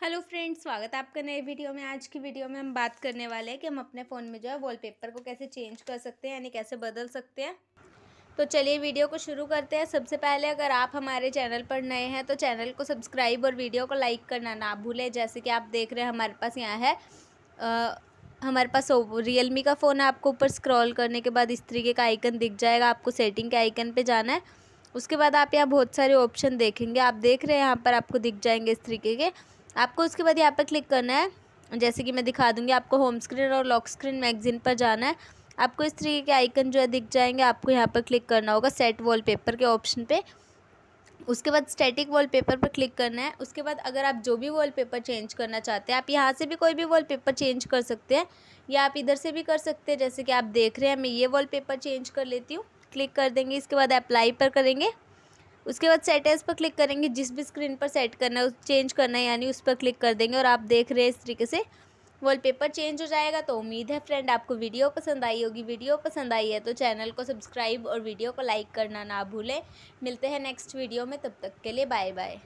Hello friends स्वागत है आपका नए वीडियो में। आज की वीडियो में हम बात करने वाले हैं कि हम अपने फ़ोन में जो है वॉलपेपर को कैसे चेंज कर सकते हैं यानी कैसे बदल सकते हैं। तो चलिए वीडियो को शुरू करते हैं। सबसे पहले अगर आप हमारे चैनल पर नए हैं तो चैनल को सब्सक्राइब और वीडियो को लाइक करना ना भूलें। जैसे कि आप देख रहे हैं हमारे पास यहाँ है आ, हमारे पास रियल मी का फ़ोन है। आपको ऊपर स्क्रॉल करने के बाद इस तरीके का आइकन दिख जाएगा आपको सेटिंग के आइकन पर जाना है। उसके बाद आप यहाँ बहुत सारे ऑप्शन देखेंगे। आप देख रहे हैं यहाँ पर आपको दिख जाएँगे इस तरीके के आपको उसके बाद यहाँ पर क्लिक करना है। जैसे कि मैं दिखा दूँगी आपको होम स्क्रीन और लॉक स्क्रीन मैगजीन पर जाना है। आपको इस तरीके के आइकन जो है दिख जाएँगे, आपको यहाँ पर क्लिक करना होगा सेट वॉलपेपर के ऑप्शन पे। उसके बाद स्टैटिक वॉलपेपर पर क्लिक करना है। उसके बाद अगर आप जो भी वॉलपेपर चेंज करना चाहते हैं, आप यहाँ से भी कोई भी वॉलपेपर चेंज कर सकते हैं, या आप इधर से भी कर सकते हैं। जैसे कि आप देख रहे हैं, मैं ये वॉलपेपर चेंज कर लेती हूँ। क्लिक कर देंगे, इसके बाद अप्लाई पर करेंगे। उसके बाद सेट पर क्लिक करेंगे, जिस भी स्क्रीन पर सेट करना है चेंज करना है, यानी उस पर क्लिक कर देंगे और आप देख रहे हैं इस तरीके से वॉलपेपर चेंज हो जाएगा। तो उम्मीद है फ्रेंड आपको वीडियो पसंद आई होगी। वीडियो पसंद आई है तो चैनल को सब्सक्राइब और वीडियो को लाइक करना ना भूलें। मिलते हैं नेक्स्ट वीडियो में, तब तक के लिए बाय बाय